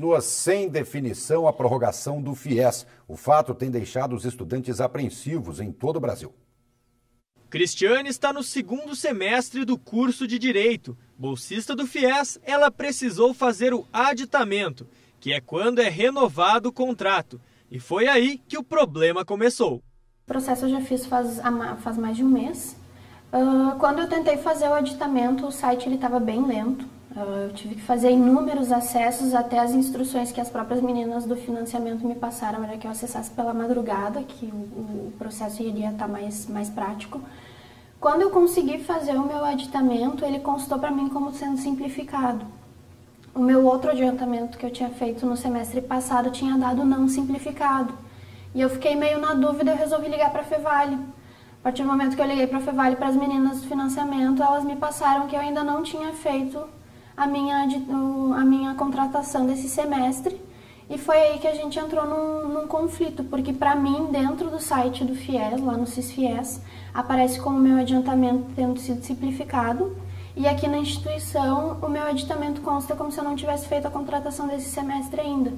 Continua sem definição a prorrogação do FIES. O fato tem deixado os estudantes apreensivos em todo o Brasil. Cristiane está no segundo semestre do curso de Direito. Bolsista do FIES, ela precisou fazer o aditamento, que é quando é renovado o contrato. E foi aí que o problema começou. O processo eu já fiz faz, faz mais de um mês. Uh, quando eu tentei fazer o aditamento, o site estava bem lento. Uh, eu tive que fazer inúmeros acessos até as instruções que as próprias meninas do financiamento me passaram era que eu acessasse pela madrugada, que o, processo iria estar mais, mais prático. Quando eu consegui fazer o meu aditamento, ele constou para mim como sendo simplificado. O meu outro adiantamento que eu tinha feito no semestre passado tinha dado não simplificado. E eu fiquei meio na dúvida, eu resolvi ligar para a Fevale. A partir do momento que eu liguei para a Fevale para as meninas do financiamento, elas me passaram que eu ainda não tinha feito a minha, a minha contratação desse semestre. E foi aí que a gente entrou num, num conflito, porque para mim, dentro do site do FIES, lá no CISFIES, aparece como meu adiantamento tendo sido simplificado. E aqui na instituição, o meu adiantamento consta como se eu não tivesse feito a contratação desse semestre ainda.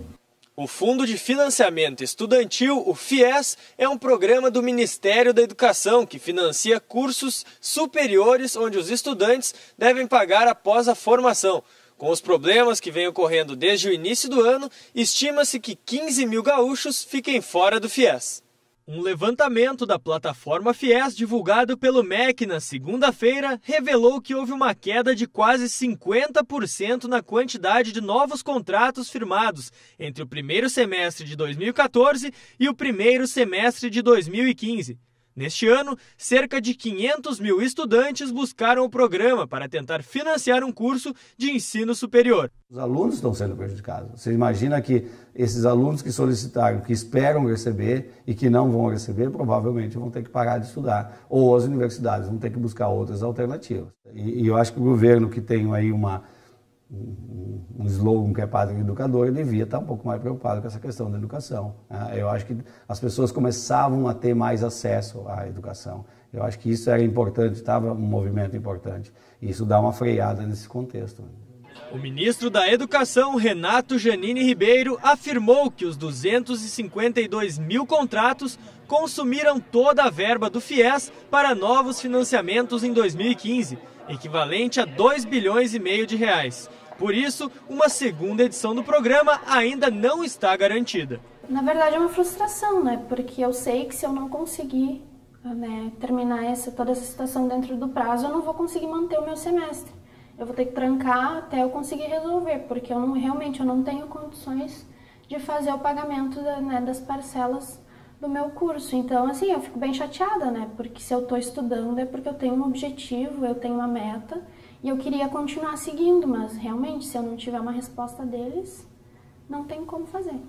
O Fundo de Financiamento Estudantil, o FIES, é um programa do Ministério da Educação que financia cursos superiores onde os estudantes devem pagar após a formação. Com os problemas que vêm ocorrendo desde o início do ano, estima-se que 15 mil gaúchos fiquem fora do FIES. Um levantamento da plataforma FIES divulgado pelo MEC na segunda-feira revelou que houve uma queda de quase 50% na quantidade de novos contratos firmados entre o primeiro semestre de 2014 e o primeiro semestre de 2015. Neste ano, cerca de 500 mil estudantes buscaram o programa para tentar financiar um curso de ensino superior. Os alunos estão sendo prejudicados. Você imagina que esses alunos que solicitaram, que esperam receber e que não vão receber, provavelmente vão ter que parar de estudar. Ou as universidades vão ter que buscar outras alternativas. E, e eu acho que o governo que tem aí uma um slogan que é padre educador, ele devia estar um pouco mais preocupado com essa questão da educação. Né? Eu acho que as pessoas começavam a ter mais acesso à educação. Eu acho que isso era importante, estava um movimento importante. E isso dá uma freada nesse contexto. O ministro da Educação, Renato Janine Ribeiro, afirmou que os 252 mil contratos consumiram toda a verba do FIES para novos financiamentos em 2015, equivalente a 2 bilhões e meio de reais. Por isso, uma segunda edição do programa ainda não está garantida. Na verdade, é uma frustração, né? Porque eu sei que se eu não conseguir né, terminar essa, toda essa situação dentro do prazo, eu não vou conseguir manter o meu semestre. Eu vou ter que trancar até eu conseguir resolver, porque eu não realmente eu não tenho condições de fazer o pagamento da, né, das parcelas do meu curso. Então, assim, eu fico bem chateada, né? Porque se eu estou estudando é porque eu tenho um objetivo, eu tenho uma meta e eu queria continuar seguindo, mas realmente, se eu não tiver uma resposta deles, não tem como fazer.